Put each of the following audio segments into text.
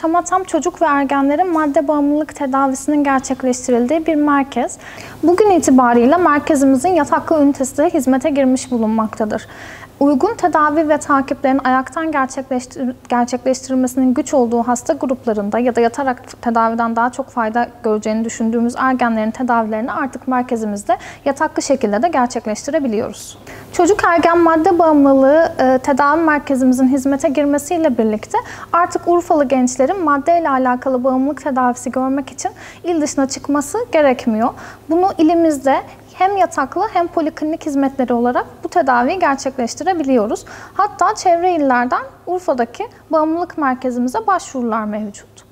Çamatam çocuk ve ergenlerin madde bağımlılık tedavisinin gerçekleştirildiği bir merkez. Bugün itibariyle merkezimizin yataklı ünitesi de hizmete girmiş bulunmaktadır. Uygun tedavi ve takiplerin ayaktan gerçekleştir gerçekleştirilmesinin güç olduğu hasta gruplarında ya da yatarak tedaviden daha çok fayda göreceğini düşündüğümüz ergenlerin tedavilerini artık merkezimizde yataklı şekilde de gerçekleştirebiliyoruz. Çocuk ergen madde bağımlılığı e, tedavi merkezimizin hizmete girmesiyle birlikte artık Urfalı gençlerin maddeyle alakalı bağımlılık tedavisi görmek için il dışına çıkması gerekmiyor. Bunu ilimizde hem yataklı hem poliklinik hizmetleri olarak bu tedaviyi gerçekleştirebiliyoruz. Hatta çevre illerden Urfa'daki bağımlılık merkezimize başvurular mevcut.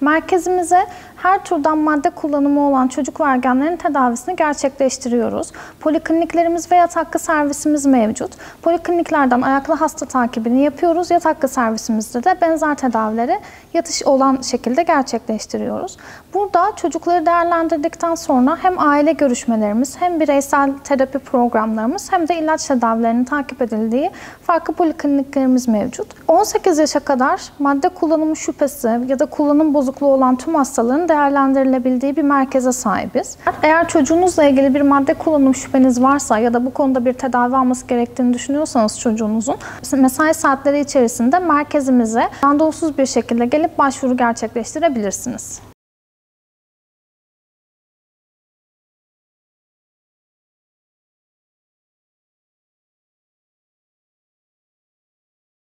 Merkezimize her türden madde kullanımı olan çocuk ve ergenlerin tedavisini gerçekleştiriyoruz. Polikliniklerimiz ve yataklı servisimiz mevcut. Polikliniklerden ayaklı hasta takibini yapıyoruz. Yataklı servisimizde de benzer tedavileri yatış olan şekilde gerçekleştiriyoruz. Burada çocukları değerlendirdikten sonra hem aile görüşmelerimiz hem bireysel terapi programlarımız hem de ilaç tedavilerinin takip edildiği farklı polikliniklerimiz mevcut. 18 yaşa kadar madde kullanımı şüphesi ya da kullanım bozukluğu olan tüm hastaların değerlendirilebildiği bir merkeze sahibiz. Eğer çocuğunuzla ilgili bir madde kullanım şüpheniz varsa ya da bu konuda bir tedavi alması gerektiğini düşünüyorsanız çocuğunuzun mesai saatleri içerisinde merkezimize randevusuz bir şekilde gelip başvuru gerçekleştirebilirsiniz.